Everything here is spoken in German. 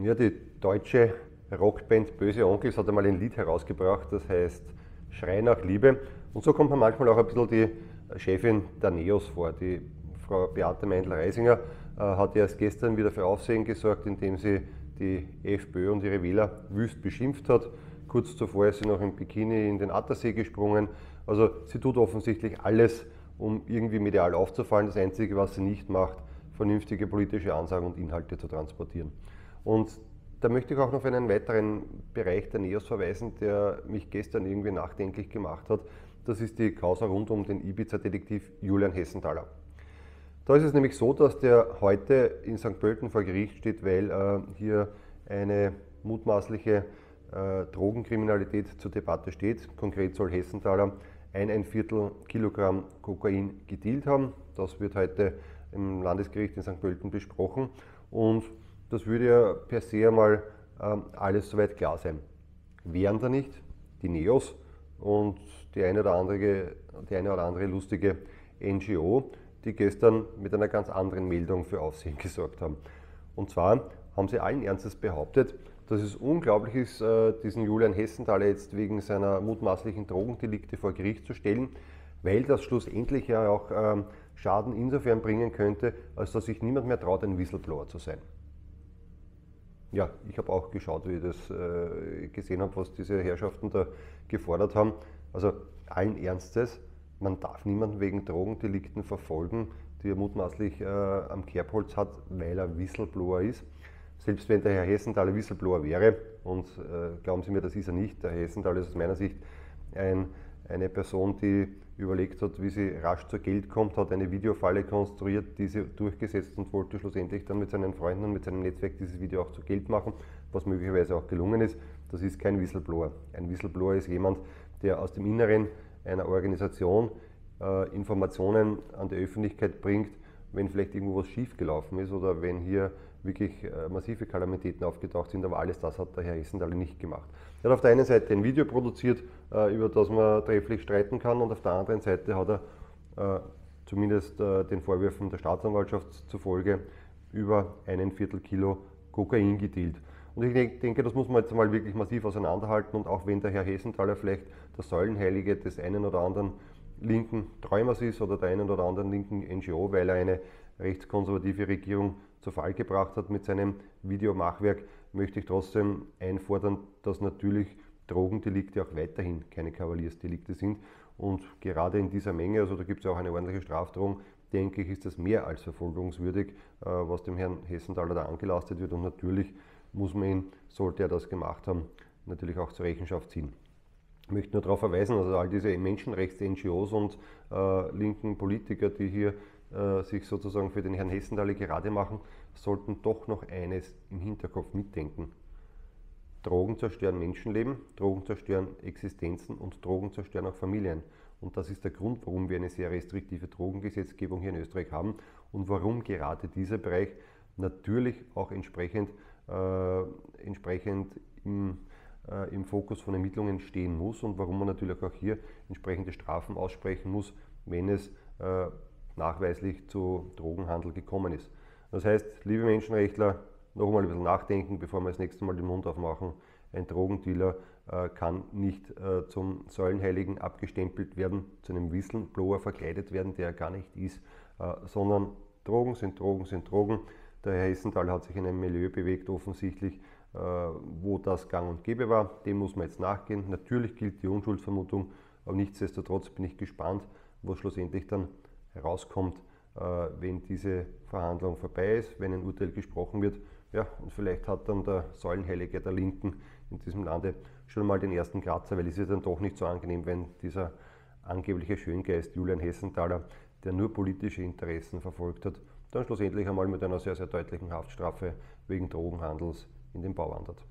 Ja, die deutsche Rockband Böse Onkels hat einmal ein Lied herausgebracht, das heißt Schrei nach Liebe. Und so kommt man manchmal auch ein bisschen die Chefin der NEOS vor. Die Frau Beate Meindl-Reisinger äh, hat erst gestern wieder für Aufsehen gesorgt, indem sie die FPÖ und ihre Wähler wüst beschimpft hat. Kurz zuvor ist sie noch im Bikini in den Attersee gesprungen. Also sie tut offensichtlich alles, um irgendwie medial aufzufallen. Das Einzige, was sie nicht macht, vernünftige politische Ansagen und Inhalte zu transportieren. Und da möchte ich auch noch auf einen weiteren Bereich der NEOS verweisen, der mich gestern irgendwie nachdenklich gemacht hat. Das ist die Causa rund um den Ibiza-Detektiv Julian Hessenthaler. Da ist es nämlich so, dass der heute in St. Pölten vor Gericht steht, weil äh, hier eine mutmaßliche äh, Drogenkriminalität zur Debatte steht. Konkret soll Hessenthaler ein, ein Viertel Kilogramm Kokain gedealt haben. Das wird heute im Landesgericht in St. Pölten besprochen. Und das würde ja per se einmal ähm, alles soweit klar sein. Wären da nicht die NEOS und die eine oder andere, die eine oder andere lustige NGO, die gestern mit einer ganz anderen Meldung für Aufsehen gesorgt haben. Und zwar haben sie allen Ernstes behauptet, dass es unglaublich ist, äh, diesen Julian Hessenthaler jetzt wegen seiner mutmaßlichen Drogendelikte vor Gericht zu stellen, weil das schlussendlich ja auch ähm, Schaden insofern bringen könnte, als dass sich niemand mehr traut, ein Whistleblower zu sein. Ja, ich habe auch geschaut, wie ich das äh, gesehen habe, was diese Herrschaften da gefordert haben. Also allen Ernstes, man darf niemanden wegen Drogendelikten verfolgen, die er mutmaßlich äh, am Kerbholz hat, weil er Whistleblower ist. Selbst wenn der Herr Hessenthaler Whistleblower wäre, und äh, glauben Sie mir, das ist er nicht, der Herr Hessenthaler ist aus meiner Sicht ein eine Person, die überlegt hat, wie sie rasch zu Geld kommt, hat eine Videofalle konstruiert, diese durchgesetzt und wollte schlussendlich dann mit seinen Freunden und mit seinem Netzwerk dieses Video auch zu Geld machen, was möglicherweise auch gelungen ist. Das ist kein Whistleblower. Ein Whistleblower ist jemand, der aus dem Inneren einer Organisation äh, Informationen an die Öffentlichkeit bringt, wenn vielleicht irgendwo was schiefgelaufen ist oder wenn hier wirklich äh, massive Kalamitäten aufgetaucht sind, aber alles das hat der Herr Hessenthaler nicht gemacht. Er hat auf der einen Seite ein Video produziert, äh, über das man trefflich streiten kann und auf der anderen Seite hat er äh, zumindest den Vorwürfen der Staatsanwaltschaft zufolge über einen Viertel Kilo Kokain gedealt. Und ich denke, das muss man jetzt mal wirklich massiv auseinanderhalten und auch wenn der Herr Hessenthaler vielleicht der Säulenheilige des einen oder anderen linken Träumers ist oder der einen oder anderen linken NGO, weil er eine rechtskonservative Regierung zu Fall gebracht hat mit seinem Videomachwerk, möchte ich trotzdem einfordern, dass natürlich Drogendelikte auch weiterhin keine Kavaliersdelikte sind. Und gerade in dieser Menge, also da gibt es auch eine ordentliche Strafdrohung, denke ich, ist das mehr als verfolgungswürdig, äh, was dem Herrn Hessenthaler da angelastet wird. Und natürlich muss man ihn, sollte er das gemacht haben, natürlich auch zur Rechenschaft ziehen. Ich möchte nur darauf verweisen, also all diese Menschenrechts-NGOs und äh, linken Politiker, die hier äh, sich sozusagen für den Herrn Hessenthaler gerade machen, sollten doch noch eines im Hinterkopf mitdenken. Drogen zerstören Menschenleben, Drogen zerstören Existenzen und Drogen zerstören auch Familien. Und das ist der Grund, warum wir eine sehr restriktive Drogengesetzgebung hier in Österreich haben und warum gerade dieser Bereich natürlich auch entsprechend, äh, entsprechend im, äh, im Fokus von Ermittlungen stehen muss und warum man natürlich auch hier entsprechende Strafen aussprechen muss, wenn es äh, nachweislich zu Drogenhandel gekommen ist. Das heißt, liebe Menschenrechtler, noch einmal ein bisschen nachdenken, bevor wir das nächste Mal den Mund aufmachen. Ein Drogendealer äh, kann nicht äh, zum Säulenheiligen abgestempelt werden, zu einem Whistleblower verkleidet werden, der er gar nicht ist, äh, sondern Drogen sind Drogen sind Drogen. Der Herr Hessenthal hat sich in einem Milieu bewegt, offensichtlich, äh, wo das gang und gäbe war. Dem muss man jetzt nachgehen. Natürlich gilt die Unschuldsvermutung, aber nichtsdestotrotz bin ich gespannt, was schlussendlich dann herauskommt, äh, wenn diese Verhandlung vorbei ist, wenn ein Urteil gesprochen wird. Ja, und vielleicht hat dann der Säulenheilige der Linken in diesem Lande schon mal den ersten Kratzer, weil es ist dann doch nicht so angenehm, wenn dieser angebliche Schöngeist Julian Hessenthaler, der nur politische Interessen verfolgt hat, dann schlussendlich einmal mit einer sehr, sehr deutlichen Haftstrafe wegen Drogenhandels in den Bau wandert.